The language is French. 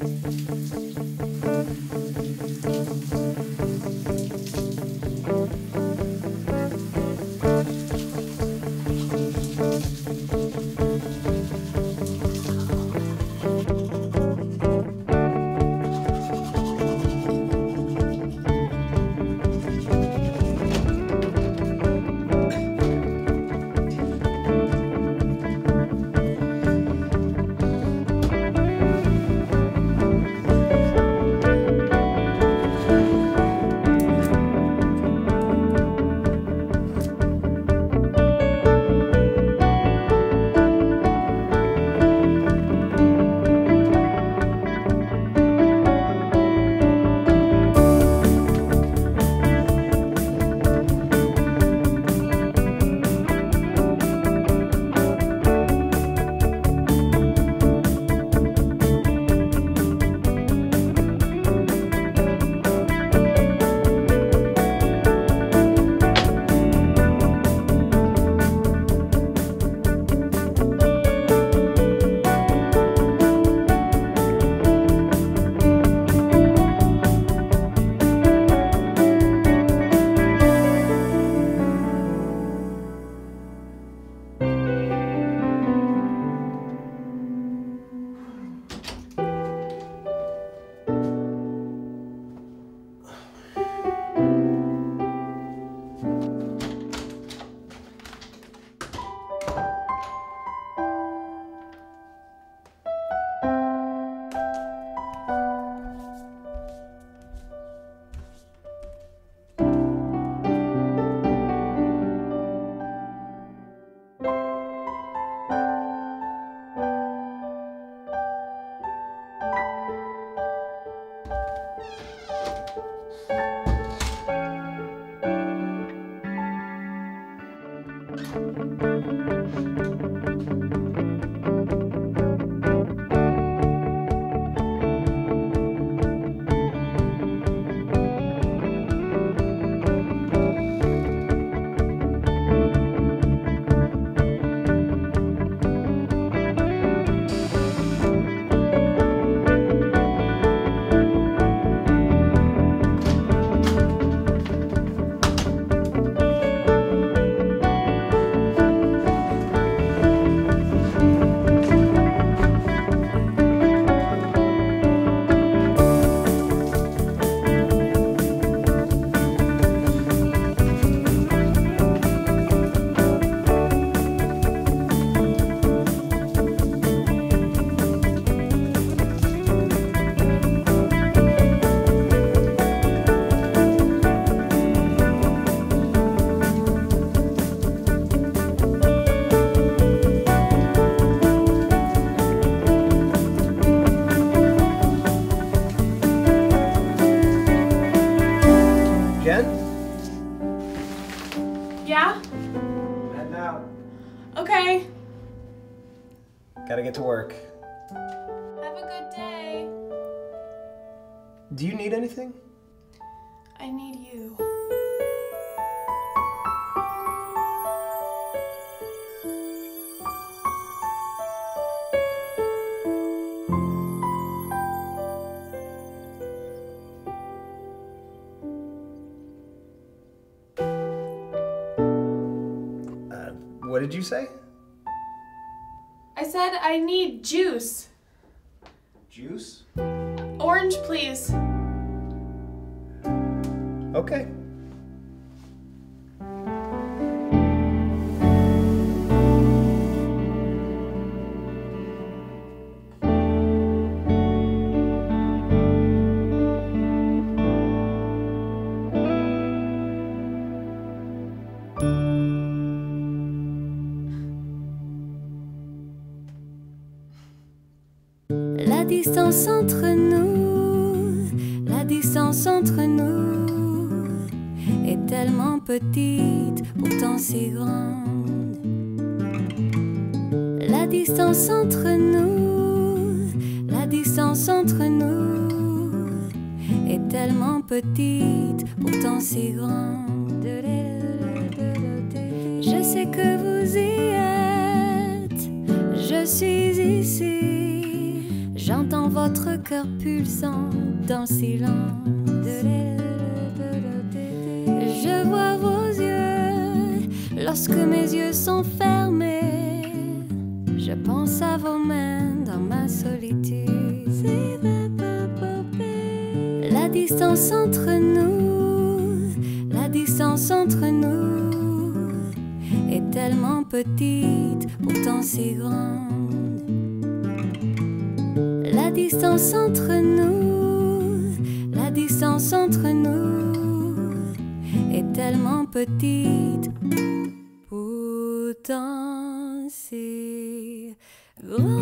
Thank you. Get to work. Have a good day. Do you need anything? I need you. Uh, what did you say? I said I need juice. Juice? Orange, please. Okay. Distance entre nous, la distance entre nous est tellement petite, pourtant si grande. La distance entre nous, la distance entre nous est tellement petite, pourtant si grande. Je sais que vous y êtes, je suis ici. Votre cœur pulsant dans le silence. Je vois vos yeux lorsque mes yeux sont fermés. Je pense à vos mains dans ma solitude. La distance entre nous, la distance entre nous est tellement petite, pourtant si grande. La distance entre nous, la distance entre nous est tellement petite, pourtant grande.